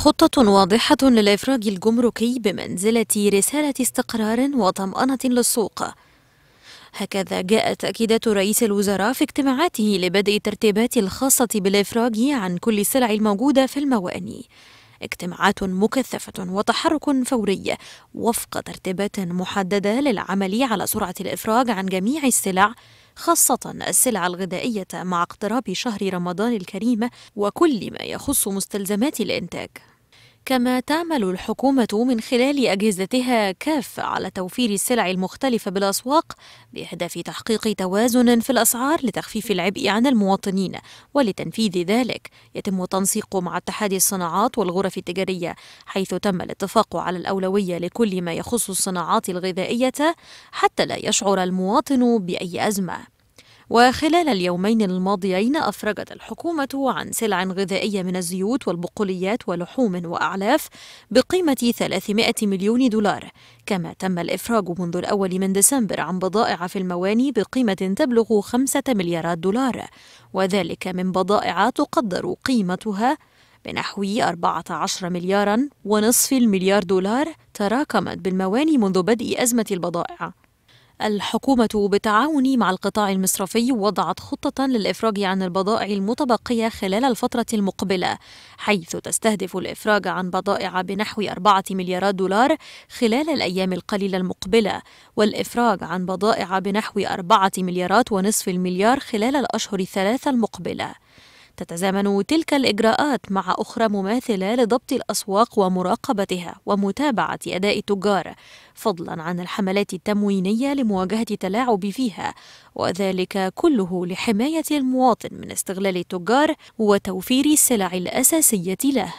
خطة واضحة للإفراج الجمركي بمنزلة رسالة استقرار وطمأنة للسوق. هكذا جاءت تأكيدات رئيس الوزراء في اجتماعاته لبدء الترتيبات الخاصة بالإفراج عن كل السلع الموجودة في المواني. اجتماعات مكثفة وتحرك فوري وفق ترتيبات محددة للعمل على سرعة الإفراج عن جميع السلع خاصة السلع الغذائية مع اقتراب شهر رمضان الكريم وكل ما يخص مستلزمات الإنتاج. كما تعمل الحكومة من خلال أجهزتها كافة على توفير السلع المختلفة بالأسواق بهدف تحقيق توازن في الأسعار لتخفيف العبء عن المواطنين ولتنفيذ ذلك. يتم تنسيق مع اتحاد الصناعات والغرف التجارية حيث تم الاتفاق على الأولوية لكل ما يخص الصناعات الغذائية حتى لا يشعر المواطن بأي أزمة. وخلال اليومين الماضيين أفرجت الحكومة عن سلع غذائية من الزيوت والبقوليات ولحوم وأعلاف بقيمة 300 مليون دولار كما تم الإفراج منذ الأول من ديسمبر عن بضائع في المواني بقيمة تبلغ 5 مليارات دولار وذلك من بضائع تقدر قيمتها بنحو 14 مليارا ونصف المليار دولار تراكمت بالمواني منذ بدء أزمة البضائع. الحكومة بالتعاون مع القطاع المصرفي وضعت خطة للإفراج عن البضائع المتبقية خلال الفترة المقبلة حيث تستهدف الإفراج عن بضائع بنحو أربعة مليارات دولار خلال الأيام القليلة المقبلة والإفراج عن بضائع بنحو أربعة مليارات ونصف المليار خلال الأشهر الثلاثة المقبلة. تتزامن تلك الإجراءات مع أخرى مماثلة لضبط الأسواق ومراقبتها ومتابعة أداء التجار فضلا عن الحملات التموينية لمواجهة التلاعب فيها وذلك كله لحماية المواطن من استغلال التجار وتوفير السلع الأساسية له.